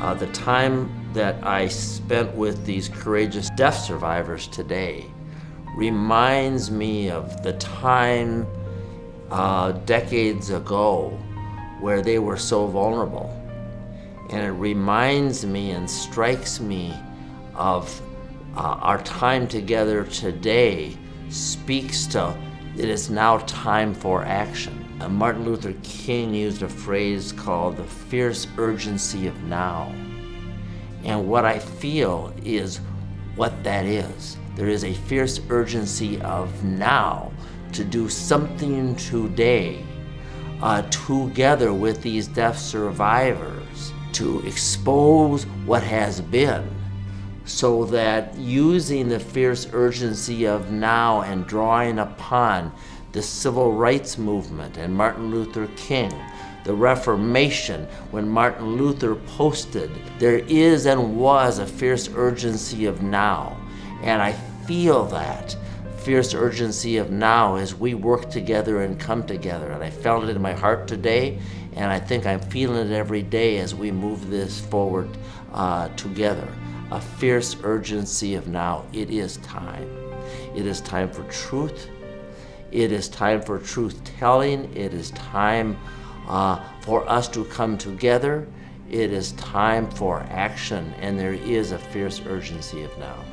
Uh, the time that I spent with these courageous deaf survivors today reminds me of the time uh, decades ago where they were so vulnerable. And it reminds me and strikes me of uh, our time together today speaks to it is now time for action. Uh, Martin Luther King used a phrase called the fierce urgency of now. And what I feel is what that is. There is a fierce urgency of now to do something today uh, together with these deaf survivors to expose what has been so that using the fierce urgency of now and drawing upon the civil rights movement and Martin Luther King, the Reformation, when Martin Luther posted, there is and was a fierce urgency of now. And I feel that fierce urgency of now as we work together and come together. And I felt it in my heart today, and I think I'm feeling it every day as we move this forward uh, together. A fierce urgency of now. It is time. It is time for truth. It is time for truth telling. It is time uh, for us to come together. It is time for action, and there is a fierce urgency of now.